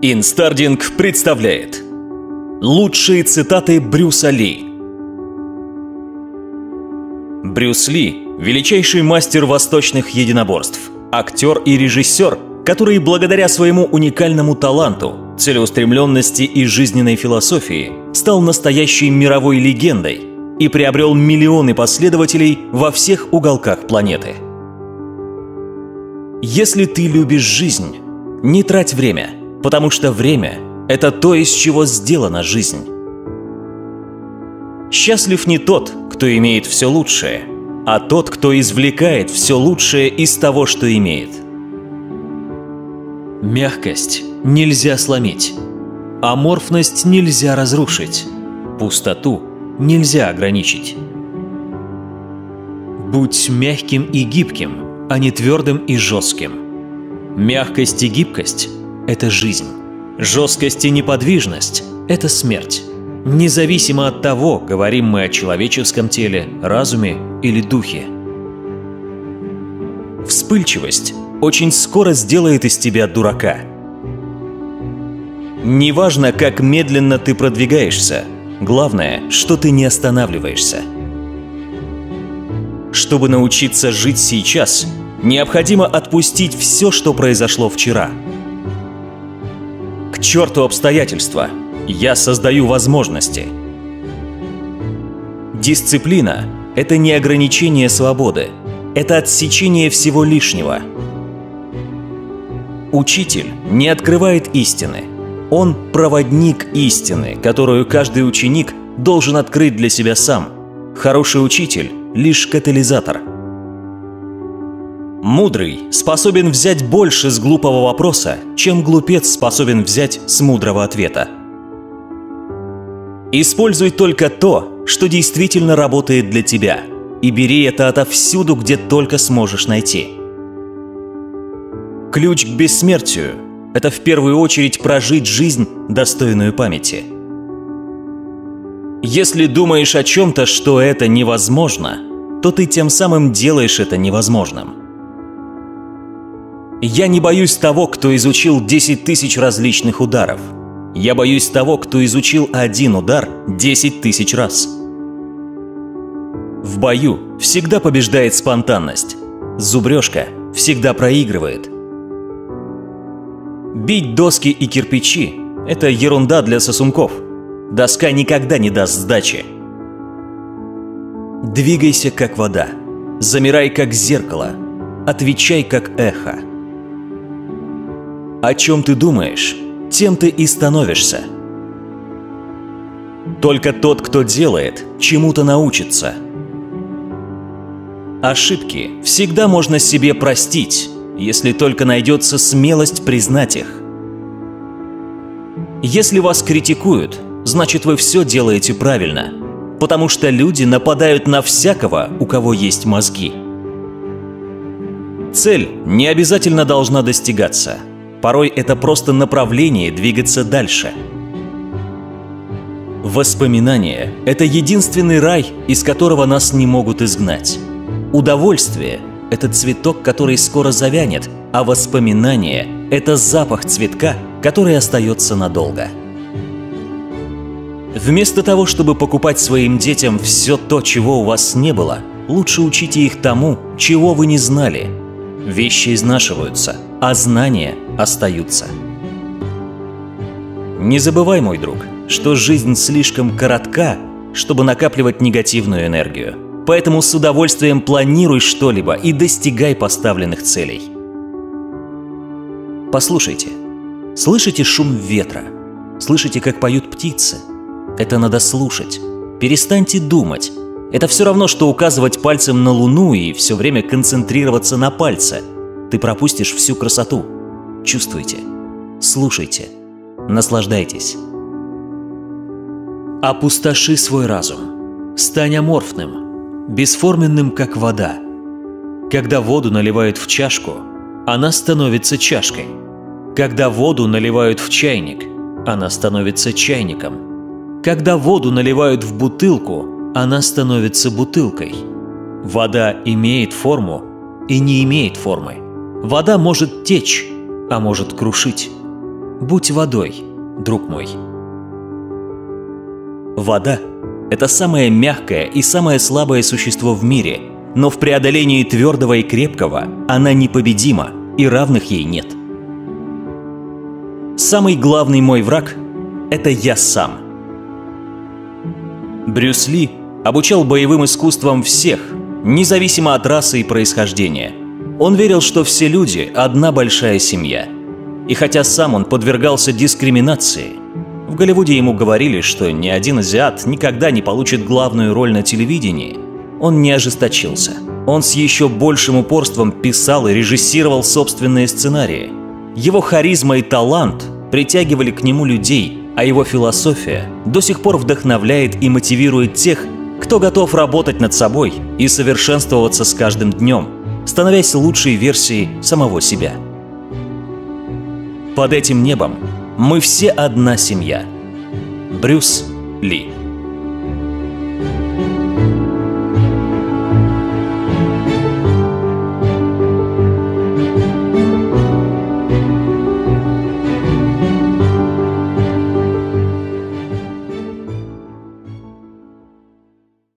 Инстардинг представляет Лучшие цитаты Брюса Ли Брюс Ли – величайший мастер восточных единоборств, актер и режиссер, который благодаря своему уникальному таланту, целеустремленности и жизненной философии стал настоящей мировой легендой и приобрел миллионы последователей во всех уголках планеты. Если ты любишь жизнь, не трать время – потому что время – это то, из чего сделана жизнь. Счастлив не тот, кто имеет все лучшее, а тот, кто извлекает все лучшее из того, что имеет. Мягкость нельзя сломить, аморфность нельзя разрушить, пустоту нельзя ограничить. Будь мягким и гибким, а не твердым и жестким. Мягкость и гибкость это жизнь. Жесткость и неподвижность – это смерть. Независимо от того, говорим мы о человеческом теле, разуме или духе. Вспыльчивость очень скоро сделает из тебя дурака. Неважно, как медленно ты продвигаешься, главное, что ты не останавливаешься. Чтобы научиться жить сейчас, необходимо отпустить все, что произошло вчера – к черту обстоятельства! Я создаю возможности. Дисциплина – это не ограничение свободы, это отсечение всего лишнего. Учитель не открывает истины. Он – проводник истины, которую каждый ученик должен открыть для себя сам. Хороший учитель – лишь катализатор – Мудрый способен взять больше с глупого вопроса, чем глупец способен взять с мудрого ответа. Используй только то, что действительно работает для тебя, и бери это отовсюду, где только сможешь найти. Ключ к бессмертию – это в первую очередь прожить жизнь, достойную памяти. Если думаешь о чем-то, что это невозможно, то ты тем самым делаешь это невозможным – я не боюсь того, кто изучил 10 тысяч различных ударов. Я боюсь того, кто изучил один удар 10 тысяч раз. В бою всегда побеждает спонтанность. Зубрежка всегда проигрывает. Бить доски и кирпичи – это ерунда для сосунков. Доска никогда не даст сдачи. Двигайся как вода. Замирай как зеркало. Отвечай как эхо. О чем ты думаешь, тем ты и становишься. Только тот, кто делает, чему-то научится. Ошибки всегда можно себе простить, если только найдется смелость признать их. Если вас критикуют, значит вы все делаете правильно, потому что люди нападают на всякого, у кого есть мозги. Цель не обязательно должна достигаться – Порой это просто направление двигаться дальше. Воспоминания – это единственный рай, из которого нас не могут изгнать. Удовольствие – это цветок, который скоро завянет, а воспоминания – это запах цветка, который остается надолго. Вместо того, чтобы покупать своим детям все то, чего у вас не было, лучше учите их тому, чего вы не знали. Вещи изнашиваются – а знания остаются. Не забывай, мой друг, что жизнь слишком коротка, чтобы накапливать негативную энергию. Поэтому с удовольствием планируй что-либо и достигай поставленных целей. Послушайте. Слышите шум ветра? Слышите, как поют птицы? Это надо слушать. Перестаньте думать. Это все равно, что указывать пальцем на Луну и все время концентрироваться на пальце – ты пропустишь всю красоту. Чувствуйте, слушайте, наслаждайтесь. Опустоши свой разум. Стань аморфным, бесформенным, как вода. Когда воду наливают в чашку, она становится чашкой. Когда воду наливают в чайник, она становится чайником. Когда воду наливают в бутылку, она становится бутылкой. Вода имеет форму и не имеет формы. Вода может течь, а может крушить. Будь водой, друг мой. Вода – это самое мягкое и самое слабое существо в мире, но в преодолении твердого и крепкого она непобедима, и равных ей нет. Самый главный мой враг – это я сам. Брюс Ли обучал боевым искусствам всех, независимо от расы и происхождения. Он верил, что все люди – одна большая семья. И хотя сам он подвергался дискриминации – в Голливуде ему говорили, что ни один азиат никогда не получит главную роль на телевидении. Он не ожесточился. Он с еще большим упорством писал и режиссировал собственные сценарии. Его харизма и талант притягивали к нему людей, а его философия до сих пор вдохновляет и мотивирует тех, кто готов работать над собой и совершенствоваться с каждым днем, становясь лучшей версией самого себя. Под этим небом мы все одна семья. Брюс Ли